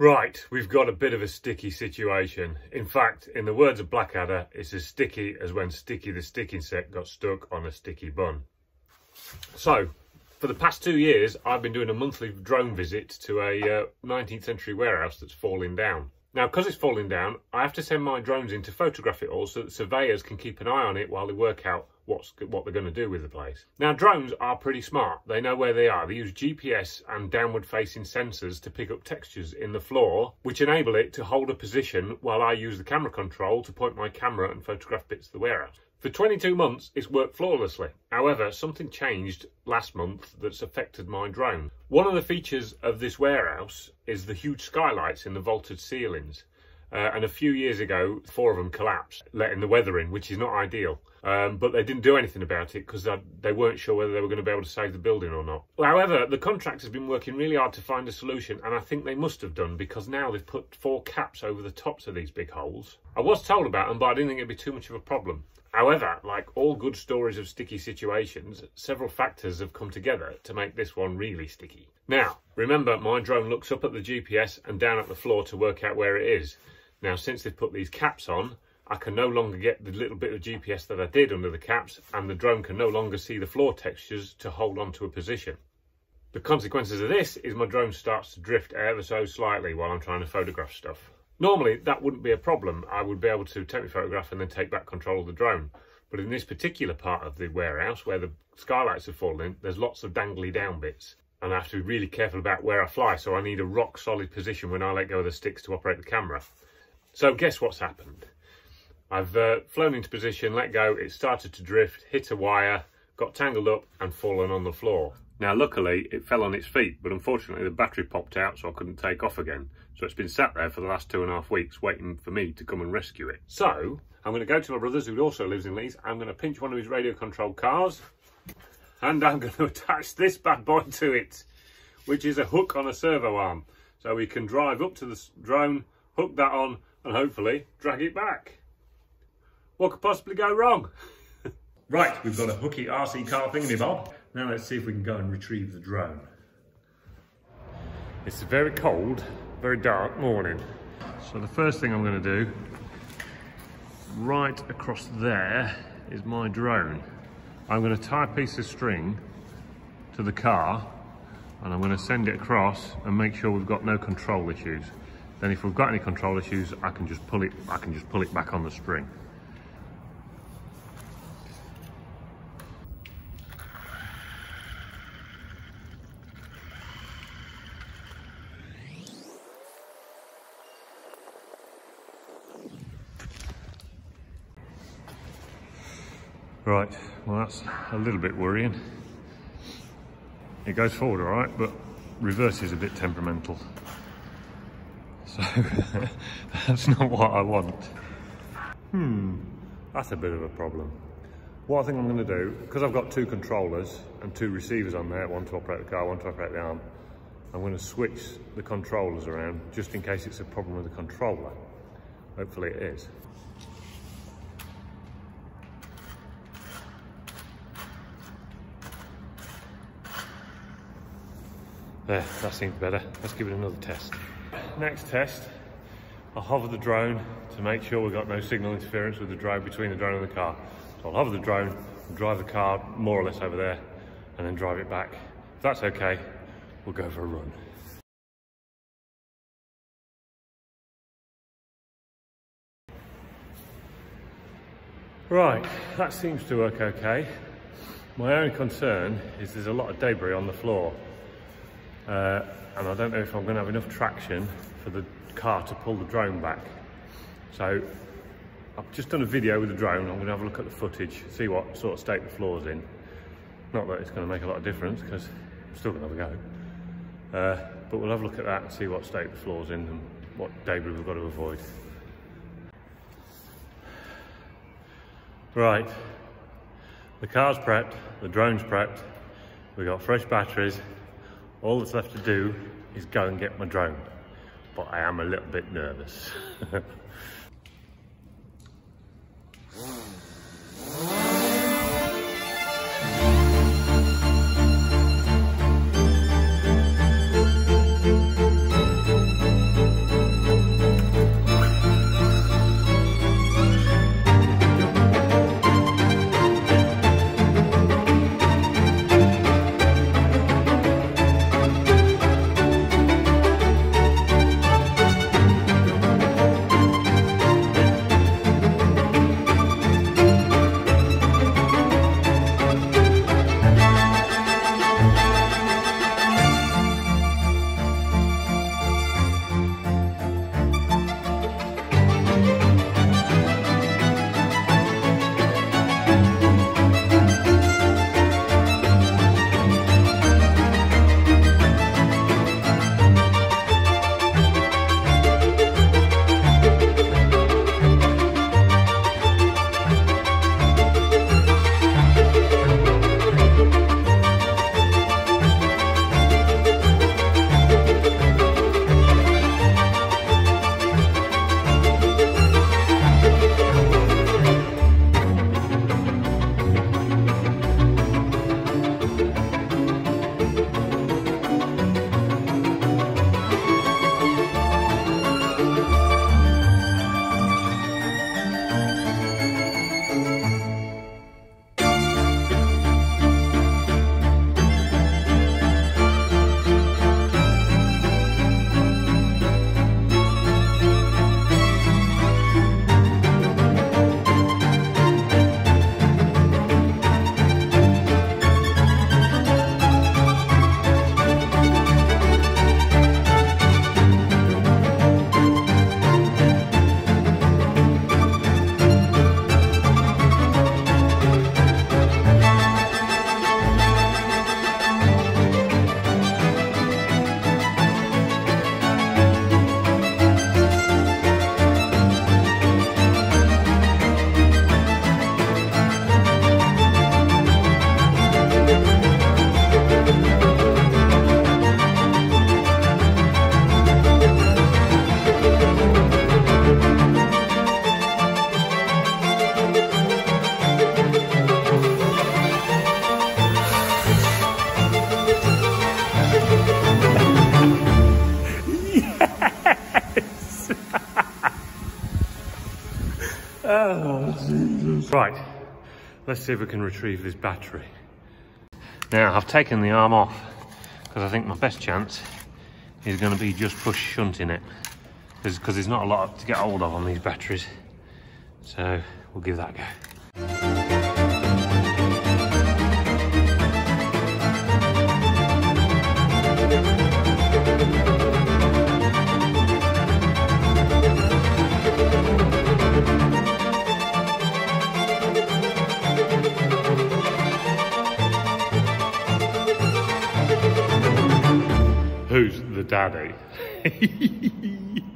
Right, we've got a bit of a sticky situation. In fact, in the words of Blackadder, it's as sticky as when Sticky the stick insect got stuck on a sticky bun. So, for the past two years, I've been doing a monthly drone visit to a uh, 19th century warehouse that's falling down. Now, because it's falling down, I have to send my drones in to photograph it all so that surveyors can keep an eye on it while they work out what's what they're going to do with the place. Now, drones are pretty smart. They know where they are. They use GPS and downward-facing sensors to pick up textures in the floor, which enable it to hold a position while I use the camera control to point my camera and photograph bits of the warehouse. For 22 months, it's worked flawlessly. However, something changed last month that's affected my drone. One of the features of this warehouse is the huge skylights in the vaulted ceilings. Uh, and a few years ago, four of them collapsed, letting the weather in, which is not ideal. Um, but they didn't do anything about it because they weren't sure whether they were going to be able to save the building or not. However, the contractor's been working really hard to find a solution, and I think they must have done because now they've put four caps over the tops of these big holes. I was told about them, but I didn't think it'd be too much of a problem. However, like all good stories of sticky situations, several factors have come together to make this one really sticky. Now, remember, my drone looks up at the GPS and down at the floor to work out where it is. Now, since they've put these caps on, I can no longer get the little bit of GPS that I did under the caps and the drone can no longer see the floor textures to hold on to a position. The consequences of this is my drone starts to drift ever so slightly while I'm trying to photograph stuff. Normally, that wouldn't be a problem. I would be able to take my photograph and then take back control of the drone. But in this particular part of the warehouse, where the skylights have fallen in, there's lots of dangly down bits. And I have to be really careful about where I fly, so I need a rock solid position when I let go of the sticks to operate the camera. So guess what's happened? I've uh, flown into position, let go, it started to drift, hit a wire, got tangled up and fallen on the floor. Now, luckily, it fell on its feet, but unfortunately the battery popped out, so I couldn't take off again. So it's been sat there for the last two and a half weeks, waiting for me to come and rescue it. So, I'm going to go to my brother's, who also lives in Leeds. I'm going to pinch one of his radio-controlled cars, and I'm going to attach this bad boy to it, which is a hook on a servo arm. So we can drive up to the drone, hook that on, and hopefully drag it back. What could possibly go wrong? right, we've got a hooky RC car thingy bob. Now let's see if we can go and retrieve the drone. It's a very cold, very dark morning. So the first thing I'm going to do, right across there, is my drone. I'm going to tie a piece of string to the car and I'm going to send it across and make sure we've got no control issues. Then if we've got any control issues, I can just pull it, I can just pull it back on the string. Right, well that's a little bit worrying. It goes forward all right, but reverse is a bit temperamental. So that's not what I want. Hmm, that's a bit of a problem. What I think I'm gonna do, because I've got two controllers and two receivers on there, one to operate the car, one to operate the arm, I'm gonna switch the controllers around just in case it's a problem with the controller. Hopefully it is. There, that seems better. Let's give it another test. Next test, I'll hover the drone to make sure we've got no signal interference with the drone between the drone and the car. So I'll hover the drone, drive the car more or less over there, and then drive it back. If that's okay, we'll go for a run. Right, that seems to work okay. My only concern is there's a lot of debris on the floor. Uh, and I don't know if I'm going to have enough traction for the car to pull the drone back. So I've just done a video with the drone. I'm going to have a look at the footage, see what sort of state the floor's in. Not that it's going to make a lot of difference because I'm still going to have a go. Uh, but we'll have a look at that and see what state the floor's in and what debris we've got to avoid. Right, the car's prepped, the drone's prepped, we've got fresh batteries, all that's left to do is go and get my drone. But I am a little bit nervous. Oh, right, let's see if we can retrieve this battery. Now, I've taken the arm off because I think my best chance is going to be just push shunting it because there's not a lot to get hold of on these batteries. So we'll give that a go. daddy.